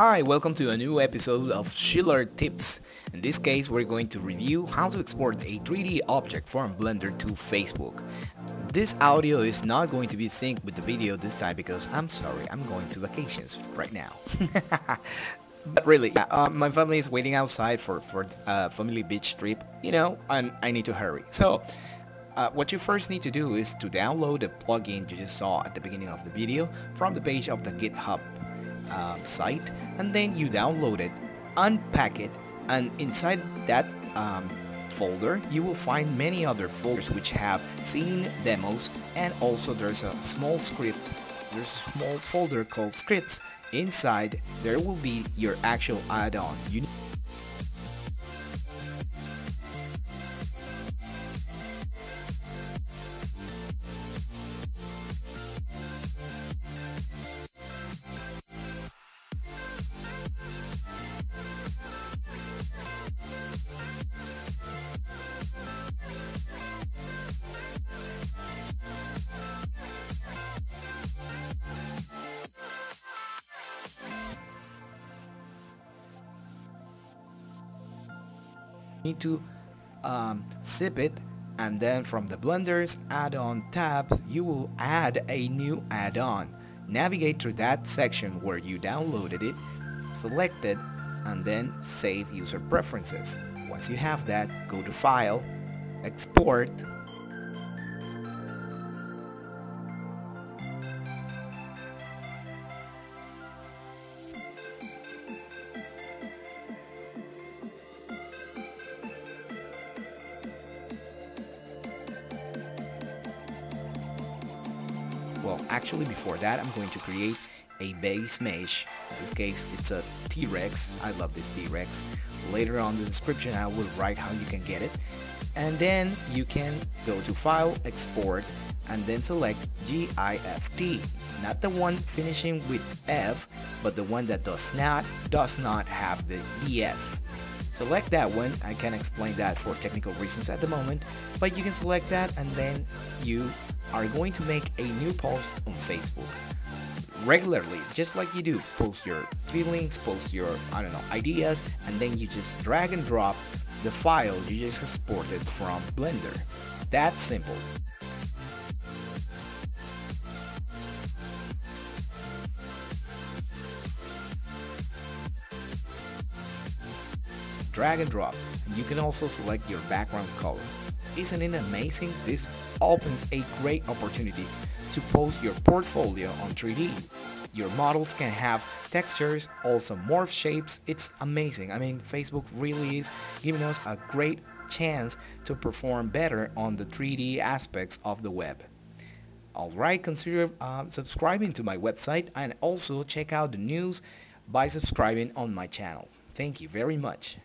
Hi, welcome to a new episode of Schiller Tips. In this case, we're going to review how to export a 3D object from Blender to Facebook. This audio is not going to be synced with the video this time because I'm sorry, I'm going to vacations right now. but really, uh, my family is waiting outside for, for a uh, family beach trip, you know, and I need to hurry. So, uh, what you first need to do is to download the plugin you just saw at the beginning of the video from the page of the GitHub um, site and then you download it, unpack it, and inside that um, folder you will find many other folders which have scene demos and also there's a small script there's a small folder called scripts. Inside there will be your actual add-on need to um, zip it and then from the Blender's add-on tab you will add a new add-on. Navigate to that section where you downloaded it, select it, and then save user preferences. Once you have that, go to File, Export, well actually before that I'm going to create a base mesh. In this case it's a T-Rex. I love this T-Rex. Later on the description I will write how you can get it. And then you can go to file export and then select GIFT not the one finishing with F but the one that does not does not have the EF select that one. I can explain that for technical reasons at the moment but you can select that and then you are going to make a new post on Facebook regularly just like you do. Post your feelings post your I don't know ideas and then you just drag and drop the file you just exported from Blender. That simple. Drag and drop. You can also select your background color isn't it amazing? This opens a great opportunity to post your portfolio on 3D. Your models can have textures, also morph shapes. It's amazing. I mean, Facebook really is giving us a great chance to perform better on the 3D aspects of the web. Alright, consider uh, subscribing to my website and also check out the news by subscribing on my channel. Thank you very much.